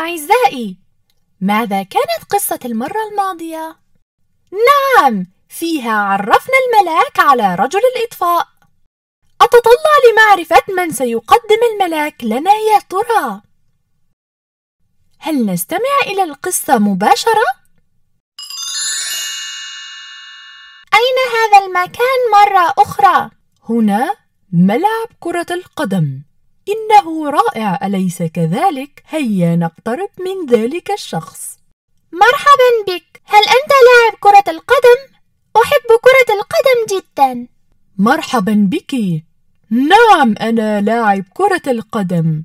أعزائي ماذا كانت قصة المرة الماضية؟ نعم فيها عرفنا الملاك على رجل الإطفاء أتطلع لمعرفة من سيقدم الملاك لنا يا ترى؟ هل نستمع إلى القصة مباشرة؟ أين هذا المكان مرة أخرى؟ هنا ملعب كرة القدم إنه رائع أليس كذلك؟ هيا نقترب من ذلك الشخص. مرحبا بك. هل أنت لاعب كرة القدم؟ أحب كرة القدم جدا. مرحبا بك. نعم أنا لاعب كرة القدم.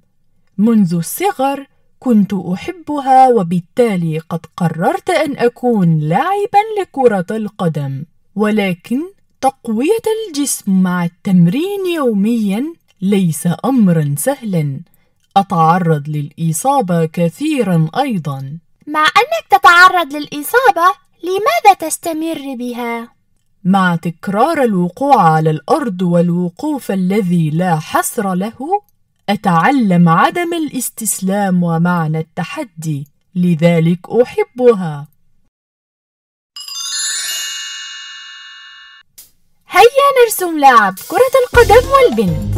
منذ الصغر كنت أحبها وبالتالي قد قررت أن أكون لاعبا لكرة القدم. ولكن تقوية الجسم مع التمرين يوميا ليس أمرا سهلا. أتعرض للإصابة كثيرا أيضا. مع أنك تتعرض للإصابة لماذا تستمر بها؟ مع تكرار الوقوع على الأرض والوقوف الذي لا حصر له أتعلم عدم الاستسلام ومعنى التحدي. لذلك أحبها. هيا نرسم لاعب كرة القدم والبنت.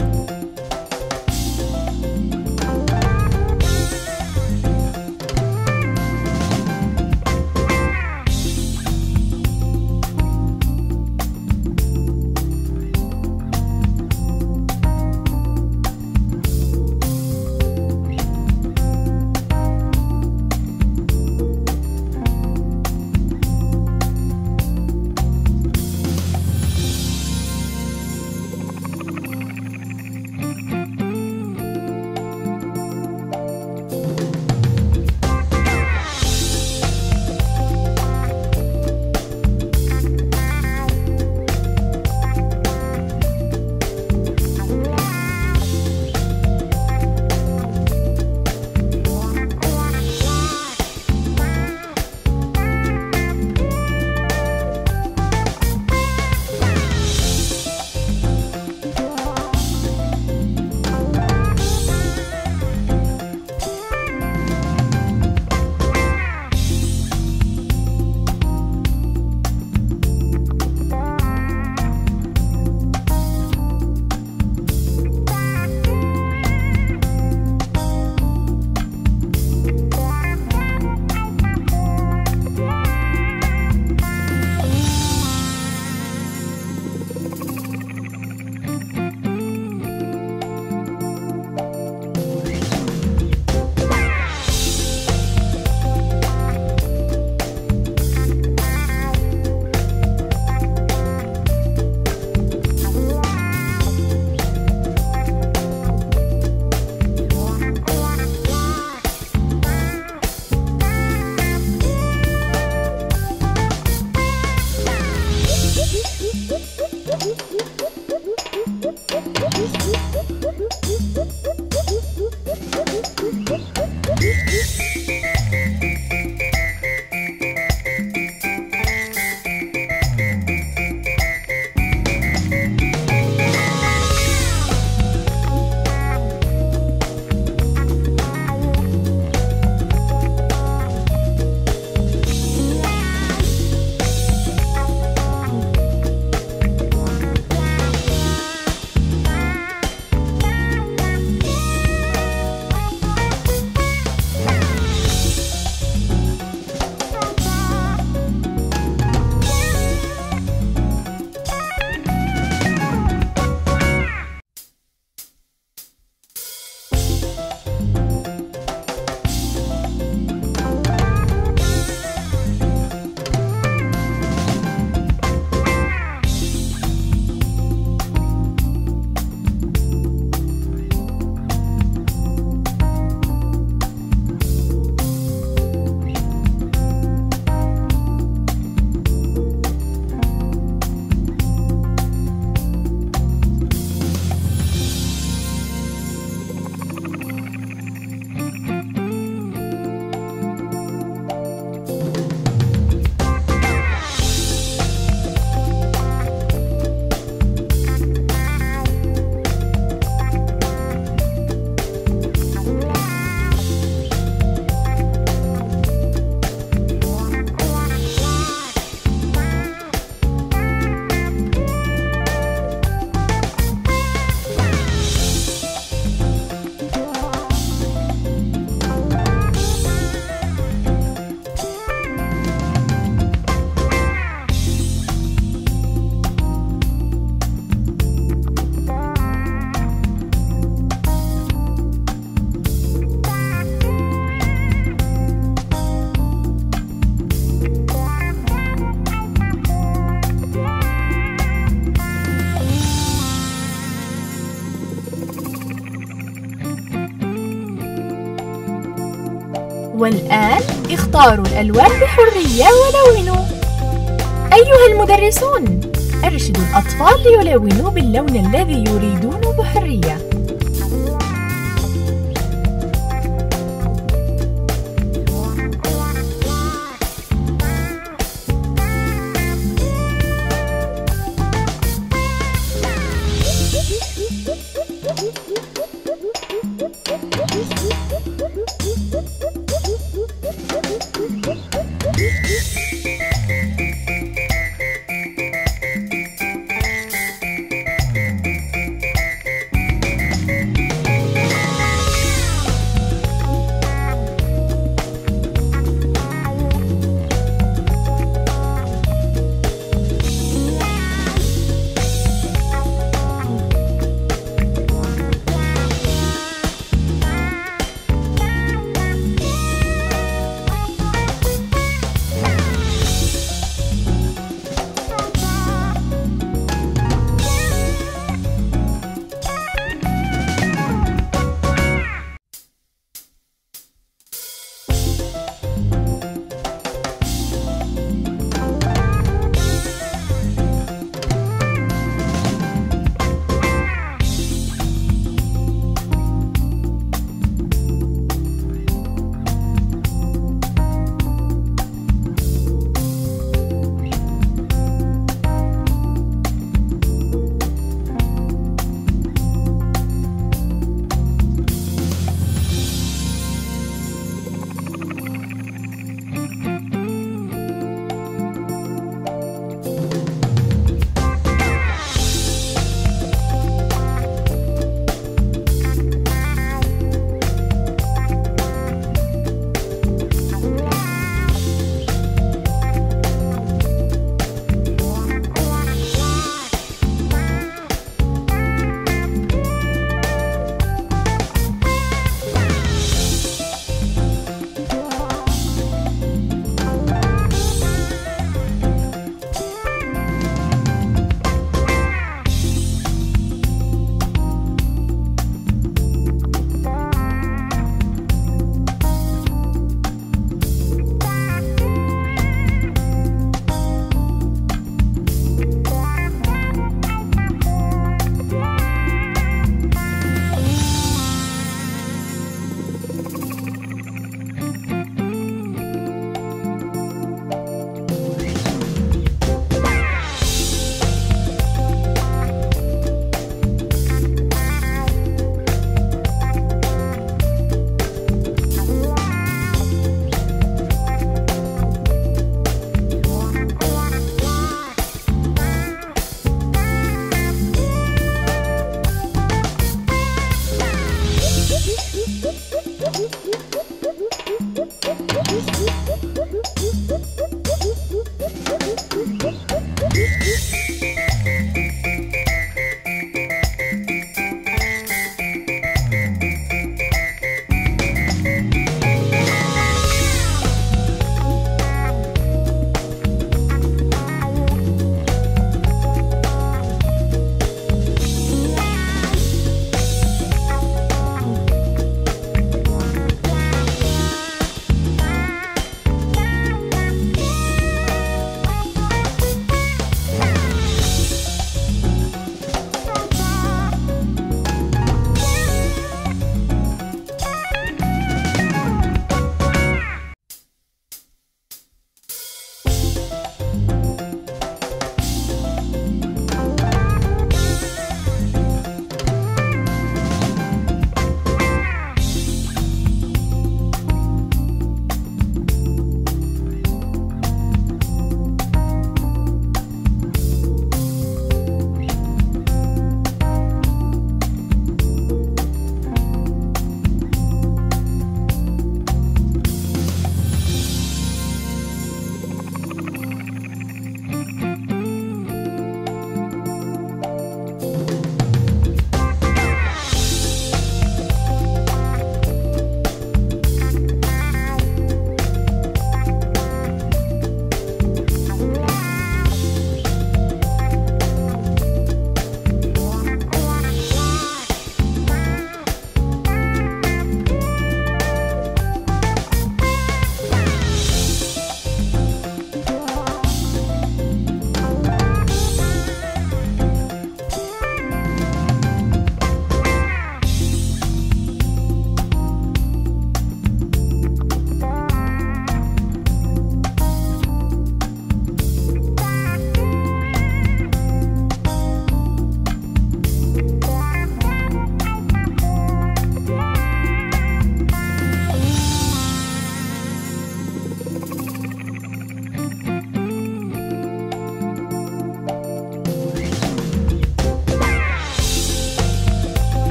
والآن اختاروا الألوان بحرية ولونوا أيها المدرسون أرشدوا الأطفال ليلونوا باللون الذي يريدون بحرية.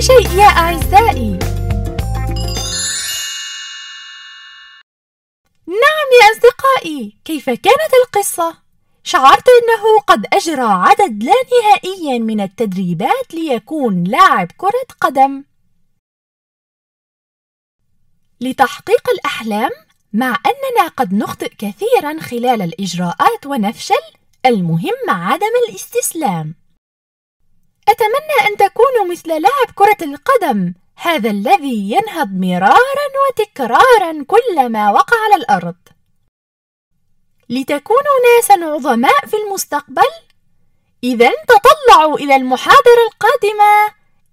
شيء يا أعزائي. نعم يا أصدقائي كيف كانت القصة؟ شعرت أنه قد أجرى عدد لا نهائي من التدريبات ليكون لاعب كرة قدم. لتحقيق الأحلام مع أننا قد نخطئ كثيرا خلال الإجراءات ونفشل المهم عدم الاستسلام. أتمنى أن تكونوا مثل لاعب كرة القدم. هذا الذي ينهض مرارا وتكرارا كلما وقع على الأرض. لتكونوا ناسا عظماء في المستقبل إذا تطلعوا إلى المحاضرة القادمة.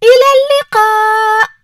إلى اللقاء!